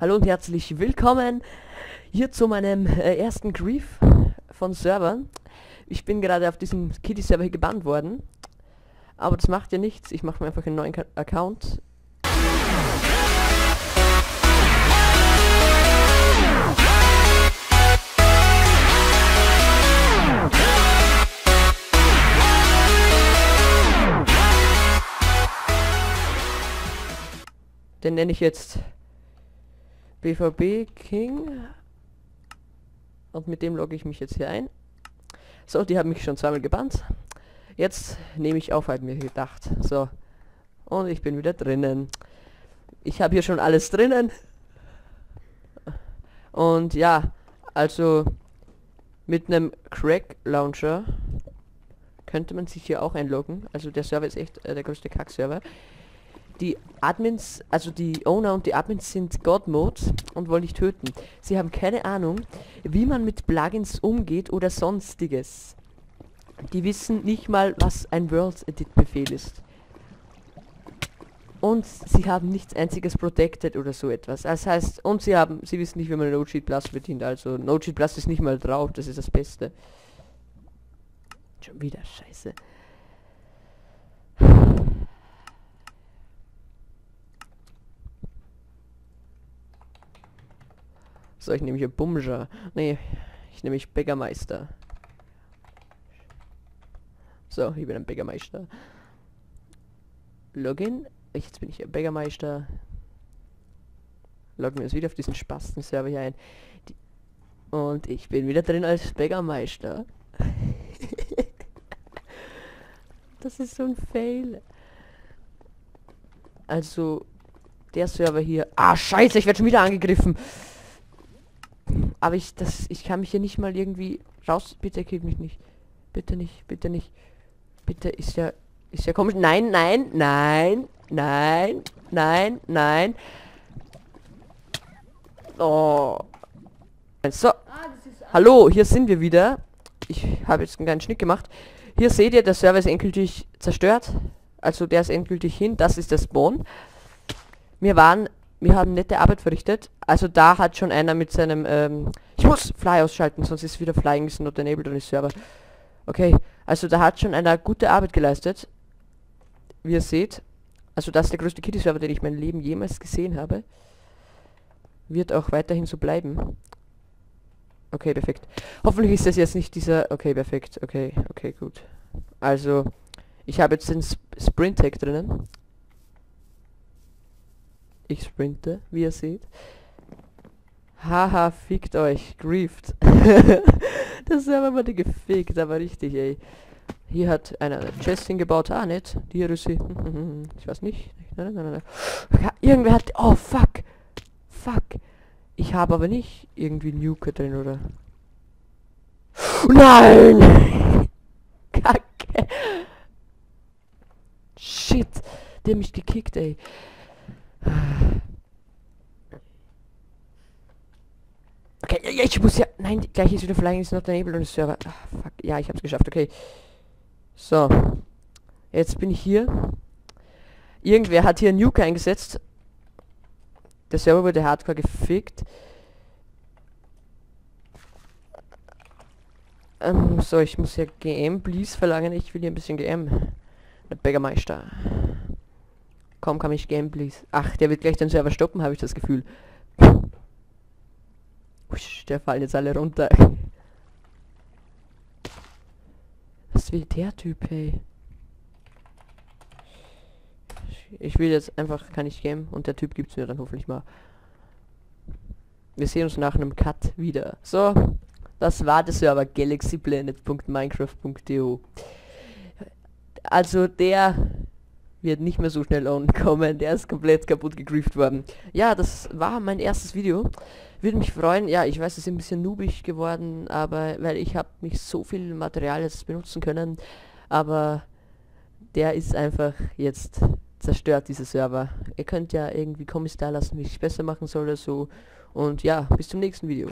Hallo und herzlich willkommen hier zu meinem äh, ersten Grief von Servern. Ich bin gerade auf diesem Kitty-Server hier gebannt worden. Aber das macht ja nichts. Ich mache mir einfach einen neuen Ka Account. Den nenne ich jetzt BVB King. Und mit dem logge ich mich jetzt hier ein. So, die haben mich schon zweimal gebannt. Jetzt nehme ich auf, halt mir gedacht. So. Und ich bin wieder drinnen. Ich habe hier schon alles drinnen. Und ja, also mit einem Crack Launcher könnte man sich hier auch einloggen. Also der Server ist echt äh, der größte Kack-Server die Admins, also die Owner und die Admins sind God Mode und wollen dich töten. Sie haben keine Ahnung, wie man mit Plugins umgeht oder sonstiges. Die wissen nicht mal, was ein World Edit Befehl ist. Und sie haben nichts einziges protected oder so etwas. Das heißt, und sie haben, sie wissen nicht, wie man No-Cheat Plus bedient. Also No-Cheat Plus ist nicht mal drauf, das ist das Beste. Schon wieder scheiße. So, ich nehme hier Bumja. Nee, ich nehme ich Bäckermeister. So, ich bin ein Bäckermeister. Login. Jetzt bin ich hier Bäckermeister. Loggen wir uns wieder auf diesen Spasten-Server hier ein. Die und ich bin wieder drin als Bäckermeister. das ist so ein Fail. Also, der Server hier... Ah, scheiße, ich werde schon wieder angegriffen. Aber ich, das, ich kann mich hier nicht mal irgendwie raus. Bitte kill mich nicht. Bitte nicht, bitte nicht. Bitte ist ja, ist ja komisch. Nein, nein, nein, nein, nein, nein. Oh. So. Hallo, hier sind wir wieder. Ich habe jetzt einen kleinen Schnitt gemacht. Hier seht ihr, der Server ist endgültig zerstört. Also der ist endgültig hin. Das ist der Spawn. Wir waren wir haben nette Arbeit verrichtet. Also da hat schon einer mit seinem, ähm, ich muss Fly ausschalten, sonst ist wieder Flying is not enabled on his server. Okay, also da hat schon einer gute Arbeit geleistet. Wie ihr seht, also das ist der größte Kitty-Server, den ich mein Leben jemals gesehen habe. Wird auch weiterhin so bleiben. Okay, perfekt. Hoffentlich ist das jetzt nicht dieser... Okay, perfekt. Okay, okay, gut. Also, ich habe jetzt den Sp Sprint Tag drinnen. Ich sprinte, wie ihr seht. Haha, fickt euch, grieft. das ist aber mal gefickt, aber richtig, ey. Hier hat einer eine Chest hingebaut. Ah, nicht. Die hier ist sie. Ich weiß nicht. Nein, nein, nein, nein. Irgendwer hat... Oh, fuck. Fuck. Ich habe aber nicht irgendwie Nuke drin, oder? Nein! Kacke. Shit. Der mich gekickt, ey. Okay, ich muss ja... Nein, gleich ist wieder Flying is not enabled on the server. Ach, fuck. Ja, ich hab's geschafft, okay. So. Jetzt bin ich hier. Irgendwer hat hier Nuke eingesetzt. Der Server wurde hardcore gefickt. Ähm, so, ich muss ja GM, please, verlangen. Ich will hier ein bisschen GM. Der Bäckermeister. Kaum kann ich game, please. Ach, der wird gleich den Server stoppen, habe ich das Gefühl. Usch, der fallen jetzt alle runter. Was will der Typ, hey? Ich will jetzt einfach, kann ich game und der Typ gibt's mir dann hoffentlich mal. Wir sehen uns nach einem Cut wieder. So, das war der Server galaxyplanet.minecraft.de. Also der wird nicht mehr so schnell kommen. Der ist komplett kaputt gegrieft worden. Ja, das war mein erstes Video. Würde mich freuen. Ja, ich weiß, es ist ein bisschen noobig geworden, aber weil ich habe nicht so viel Material jetzt benutzen können. Aber der ist einfach jetzt zerstört, dieser Server. Ihr könnt ja irgendwie Kommentar lassen, wie ich es besser machen soll oder so. Und ja, bis zum nächsten Video.